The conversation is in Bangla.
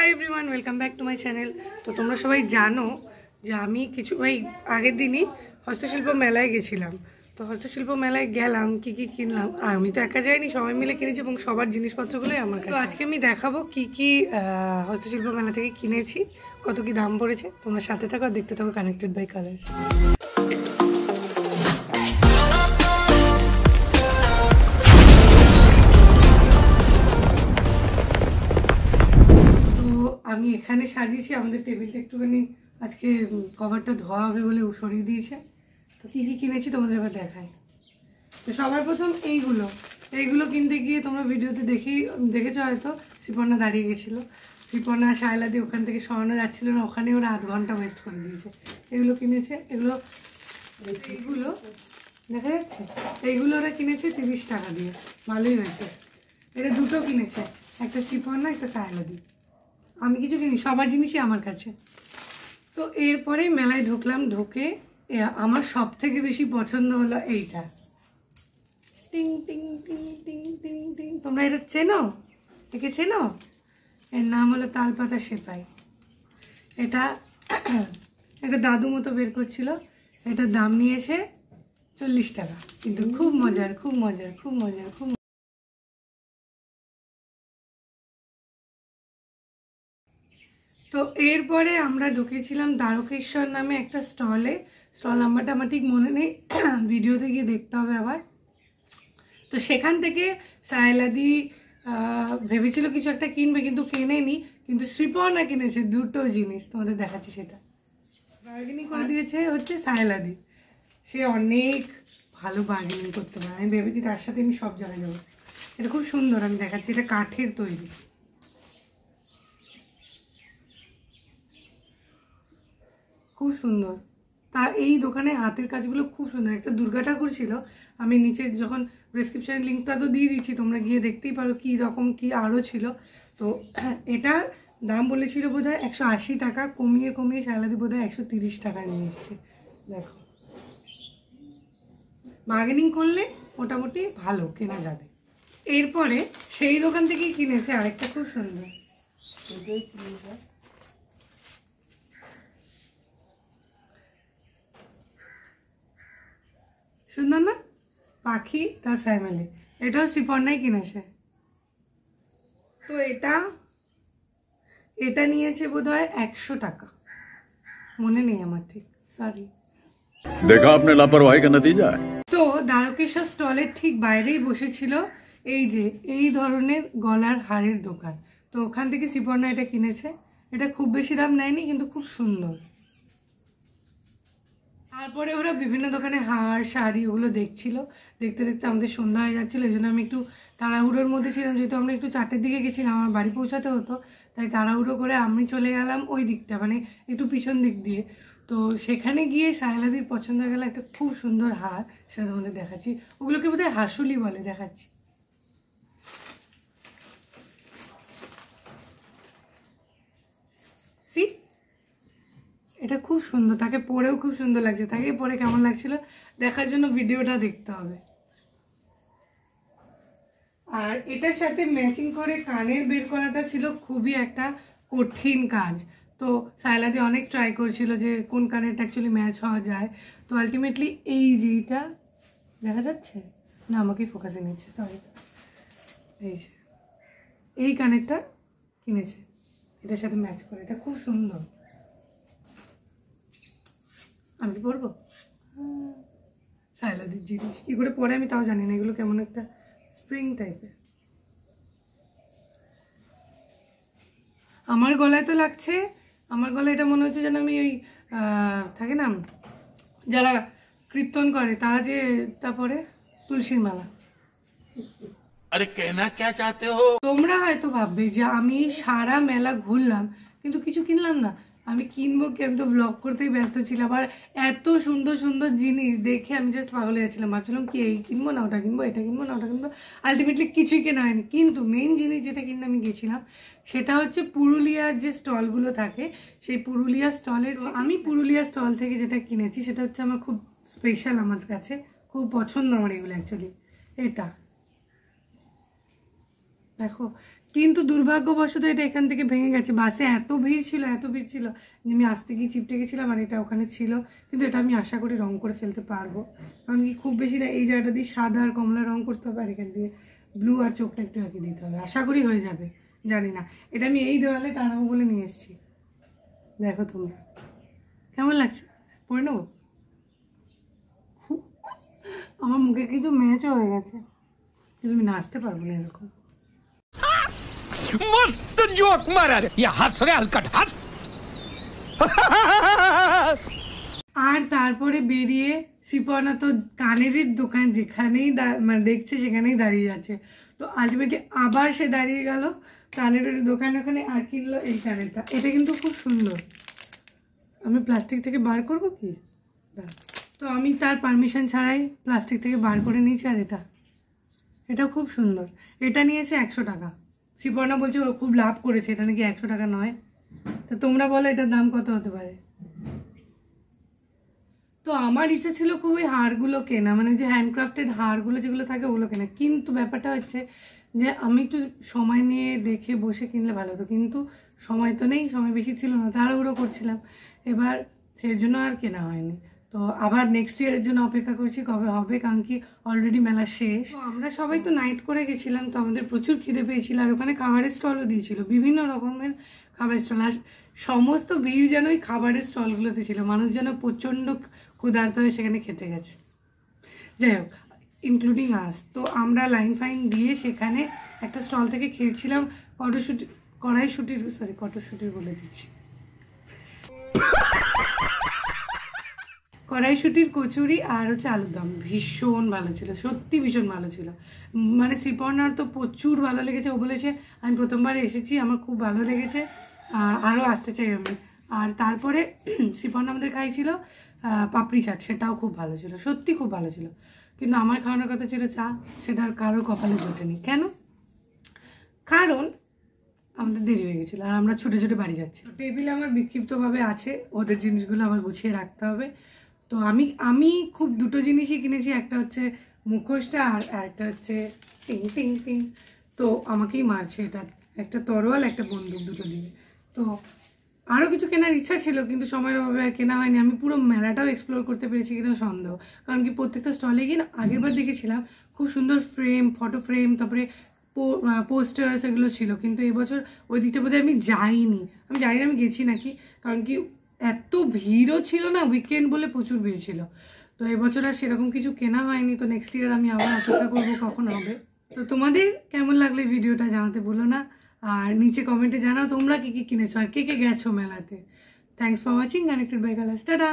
Hi everyone welcome back to my channel তো তোমরা সবাই জানো যে আমি কিছু ওই আগের দিনই হস্তশিল্প মেলায় গেছিলাম। তো হস্তশিল্প মেলায় গেলাম, কি কি কিনলাম? আমি তো একা যাইনি, সবাই মিলে কিনেছি এবং সবার জিনিসপত্রগুলোই আমার তো আজকে আমি দেখাবো কি কি হস্তশিল্প মেলা থেকে কিনেছি, কত কি দাম পড়েছে। তোমরা সাথে থাকো আর দেখতে থাকো কানেক্টেড বাই কালার্স আমি এখানে সাজিয়েছি, আমাদের টেবিলটা একটুখানি আজকে কভারটা ধোয়া হবে বলে সরিয়ে দিয়েছে। তো কী কী কিনেছি তোমাদের এবার দেখাই। তো সবার প্রথম এইগুলো। এইগুলো কিনতে গিয়ে তোমরা ভিডিওতে দেখি দেখেছ হয়তো, শ্রীপর্ণা দাঁড়িয়ে গেছিল। শ্রীপর্ণা শায়লাদি ওখান থেকে সরানো যাচ্ছিল না, ওখানে ওরা আধ ঘণ্টা ওয়েস্ট করে দিয়েছে। এগুলো কিনেছে, এগুলো, এইগুলো, দেখা যাচ্ছে? এইগুলো ওরা কিনেছে তিরিশ টাকা দিয়ে ভালোই হয়েছে। এটা দুটো কিনেছে, একটা শ্রীপর্ণা, একটা শায়লাদি আমি কিছু কিনি, সবার জিনিসই আমার কাছে। তো এরপরে মেলায় ঢুকলাম, ঢুকে আমার সব থেকে বেশি পছন্দ হলো এইটা। টিং টিং টিং টিং টিং টিং। তোমরা এটা চেনো? একে চেনো? এর নাম হলো তালপাতা সেপাই। এটা একটা দাদু মতো বের করছিল। এটার দাম নিয়েছে চল্লিশ টাকা। কিন্তু খুব মজার খুব মজার খুব মজার, খুব তো এরপরে আমরা ঢুকেছিলাম দ্বারকেশ্বর নামে একটা স্টলে স্টল নাম্বারটা আমার ঠিক মনে নেই। ভিডিওতে গিয়ে দেখতে হবে আবার। তো সেখান থেকে সায়লাদি ভেবেছিল কিছু একটা কিনবে কিন্তু কেনেনি। কিন্তু শ্রীপর্ণা কিনেছে দুটো জিনিস। তোমাদের দেখাচ্ছি সেটা। বার্গেনিং করে দিয়েছে হচ্ছে সায়লাদি। সে অনেক ভালো বার্গেনিং করতে পারে। আমি ভেবেছি তার সাথে আমি সব জায়গায় যাব এটা খুব সুন্দর, আমি দেখাচ্ছি। এটা কাঠের তৈরি। খুব সুন্দর। তা এই দোকানে হাতের কাজগুলো খুব সুন্দর। একটা দুর্গা ঠাকুর ছিল, আমি নিচে যখন প্রেসক্রিপশনের লিঙ্কটা তো দিয়ে দিচ্ছি, তোমরা গিয়ে দেখতেই পারো কী রকম, কী আরও ছিল। তো এটা দাম বলেছিল বোধ হয় একশো আশি টাকা, কমিয়ে কমিয়ে স্যালাদি বোধ হয় একশো তিরিশ টাকা নিয়ে এসছে। দেখো। বার্গেনিং করলে মোটামুটি ভালো, কেনা যাবে। এরপরে সেই দোকান থেকেই কিনেছে আরেকটা খুব সুন্দর। সুন্দর না? পাখি তার ফ্যামিলি এটাও শ্রীপর্ণাই কিনেছে। তো এটা এটা নিয়েছে বোধ হয় একশো টাকা। মনে নেই আমার ঠিক সরি দেখা আপনি লাপরওয়াহি কেন দিয়ে যায় তো দ্বারকেশ্বর স্টলের ঠিক বাইরেই বসেছিল এই যে এই ধরনের গলার হারের দোকান। তো ওখান থেকে শ্রীপর্ণা এটা কিনেছে। এটা খুব বেশি দাম নেয়নি কিন্তু খুব সুন্দর। তারপরে ওরা বিভিন্ন দোকানে হার, শাড়ি ওগুলো দেখছিল। দেখতে দেখতে আমাদের সন্ধ্যা হয়ে যাচ্ছিল, এই জন্য আমি একটু তাড়াহুড়োর মধ্যে ছিলাম। যেহেতু আমরা একটু চারটের দিকে গেছিলাম, আমার বাড়ি পৌঁছাতে হতো, তাই তাড়াহুড়ো করে আমি চলে গেলাম ওই দিকটা মানে একটু পিছন দিক দিয়ে। তো সেখানে গিয়ে সাহেলাদির পছন্দ গেল একটা খুব সুন্দর হার, সেটা তোমাদের দেখাচ্ছি। ওগুলোকে বোধহয় হাসুলি বলে দেখাচ্ছি সি এটা খুব সুন্দর, তাকে পরেও খুব সুন্দর লাগছে। তাকে পরে কেমন লাগছিল? দেখার জন্য ভিডিওটা দেখতে হবে। আর এটার সাথে ম্যাচিং করে কানের বের করাটা ছিল খুবই একটা কঠিন কাজ। তো সায়লাদি অনেক ট্রাই করছিল যে কোন কানেরটা অ্যাকচুয়ালি ম্যাচ হওয়া যায়। তো আলটিমেটলি এই যেইটা, দেখা যাচ্ছে? না, আমাকেই ফোকাসে নিচ্ছে সরি এই যে, এই কানেরটা কিনেছে। এটার সাথে ম্যাচ করে, এটা খুব সুন্দর। আমি কি পড়ব সায়লাদির হ্যাঁ। জিনিস। কী করে পরে আমি তাও জানি না এগুলো কেমন একটা স্প্রিং টাইপের আমার গলায় তো লাগছে আমার গলায় এটা মনে হচ্ছে যেন আমি ওই থাকে না যারা কীর্তন করে তারা যে তারপরে তুলসীর মালা। আরে কেনা কে চাতে হো? তোমরা হয়তো ভাববে যে আমি সারা মেলা ঘুরলাম কিন্তু কিছু কিনলাম না। আমি কিনবো কি? আমি তো ব্লগ করতেই ব্যস্ত ছিলাম। আর এত সুন্দর সুন্দর জিনিস দেখে আমি জাস্ট পাগল হয়ে যাচ্ছিলাম ভাবছিলাম কি, এই কিনবো না, ওটা কিনবো, এটা কিনবো না, ওটা কিনবো? আলটিমেটলি কিছুই কেনা হয়নি। কিন্তু মেইন জিনিস যেটা কিনতে আমি গেছিলাম, সেটা হচ্ছে পুরুলিয়ার যে স্টলগুলো থাকে, সেই পুরুলিয়া স্টলের আমি পুরুলিয়া স্টল থেকে যেটা কিনেছি, সেটা হচ্ছে আমার খুব স্পেশাল আমার কাছে। খুব পছন্দ আমার এগুলো অ্যাকচুয়ালি এটা। দেখো কিন্তু দুর্ভাগ্যবশত এটা এখান থেকে ভেঙে গেছে। বাসে এত ভিড় ছিল, এত ভিড় ছিল যে আমি আসতে গিয়ে চিপটে গেছিলাম আর এটা ওখানে ছিল। কিন্তু এটা আমি আশা করি রং করে ফেলতে পারব। কারণ কি খুব বেশি না, এই জায়গাটা দিয়ে সাদা আর কমলা রং করতে হবে আর এখান দিয়ে ব্লু আর চোখটা একটু আঁকিয়ে দিতে হবে। আশা করি হয়ে যাবে, জানি না। এটা আমি এই দেওয়ালে টানাবো বলে নিয়ে এসেছি। দেখো তোমরা। কেমন লাগছে? পরে নেব? আমার মুখে কিন্তু ম্যাচও হয়ে গেছে। কিন্তু আমি নাচতে পারব না এরকম। मस्त जोक मारा रे या हंस रे हलकट हंस আর তারপরে বেরিয়ে শিপনা তো কানেরের দোকান যেখানেই দা- মানে দেখছে সেখানেই দাঁড়িয়ে যাচ্ছে তো আলটিমেটলি আবার সে দাঁড়িয়ে গেল কানেরের দোকানে ওখানে আর কিনলো এই কানেরটা এটা কিন্তু খুব সুন্দর আমি প্লাস্টিক থেকে বার করব কি দাঁড়াও। তো আমি তার পারমিশন ছাড়াই প্লাস্টিক থেকে বার করে নিয়েছি আর এটা এটা খুব সুন্দর এটা নিয়েছে একশো টাকা শিপর্ণা বলছে ও খুব লাভ করেছে, এটা নাকি একশো টাকা নয়। তো তোমরা বলো এটার দাম কত হতে পারে। তো আমার ইচ্ছা ছিল খুবই হারগুলো কেনা মানে যে হ্যান্ডক্রাফটেড হারগুলো যেগুলো থাকে ওগুলো কেনা। কিন্তু ব্যাপারটা হচ্ছে যে আমি একটু সময় নিয়ে দেখে বসে কিনলে ভালো হতো, কিন্তু সময় তো নেই, সময় বেশি ছিল না, তাড়াহুড়ো করছিলাম। এবার সেই জন্য আর কেনা হয়নি। তো আবার নেক্সট ইয়ারের জন্য অপেক্ষা করছি কবে হবে, কারণ কি অলরেডি মেলা শেষ। আমরা সবাই তো নাইট করে গেছিলাম, তো আমাদের প্রচুর খিদে পেয়েছিল, আর ওখানে খাবারের স্টলও দিয়েছিল, বিভিন্ন রকমের খাবারের স্টল আর সমস্ত ভিড় যেন ওই খাবারের স্টলগুলোতে ছিল, মানুষ যেন প্রচণ্ড ক্ষুধার্ত হয়ে সেখানে খেতে গেছে। যাই হোক ইনক্লুডিং আস তো আমরা লাইন ফাইন দিয়ে সেখানে একটা স্টল থেকে খেয়েছিলাম কটরশুটি কড়াইশুটির সরি কটরশুটির বলে দিচ্ছি। কড়াইশুটির কচুরি আর হচ্ছে আলুর দম। ভীষণ ভালো ছিল, সত্যি ভীষণ ভালো ছিল। মানে শ্রীপর্ণার তো প্রচুর ভালো লেগেছে, ও বলেছে, আমি প্রথমবার এসেছি, আমার খুব ভালো লেগেছে আরও আসতে চাই আমি। আর তারপরে শ্রীপর্ণা আমাদের খাইছিল পাপড়ি চাট, সেটাও খুব ভালো ছিল, সত্যি খুব ভালো ছিল। কিন্তু আমার খাওয়ানোর কথা ছিল চা, সেটা আর কারোর কপালে জোটেনি কেন? কারণ আমাদের দেরি হয়ে গেছিল, আর আমরা ছুটে ছুটে বাড়ি যাচ্ছি। টেবিলে আমার বিক্ষিপ্তভাবে আছে, ওদের জিনিসগুলো আবার গুছিয়ে রাখতে হবে। তো আমি আমি খুব দুটো জিনিসই কিনেছি, একটা হচ্ছে মুখোশটা আর একটা হচ্ছে টিং টিং টিং। তো আমাকেই মারছে এটা। একটা তরোয়াল, একটা বন্দুক দুটো দিয়ে। তো আরও কিছু কেনার ইচ্ছা ছিল, কিন্তু সময়ের অভাবে আর কেনা হয়নি। আমি পুরো মেলাটাও এক্সপ্লোর করতে পেরেছি কিনা সন্দেহ। কারণ কি প্রত্যেকটা স্টলে গিয়ে আগেরবার দেখেছিলাম, খুব সুন্দর ফ্রেম ফটো ফ্রেম তারপরে পোস্টার্স এগুলো ছিল। কিন্তু এবছর ওই দিকটা বোধহয় আমি যাইনি। আমি জানি না আমি গেছি নাকি। কারণ কি এত ভিড়ও ছিল না উইকেন্ড বলে প্রচুর ভিড় ছিল। তো এবছর আর সেরকম কিছু কেনা হয়নি, তো নেক্সট ইয়ার আমি আবার অপেক্ষা করব কখন হবে। তো তোমাদের কেমন লাগল ভিডিওটা জানাতে বলো না। আর নিচে কমেন্টে জানাও তোমরা কী কী কিনেছো আর কে কে গেছো মেলাতে। Thanks for watching connected bye Kalash tata!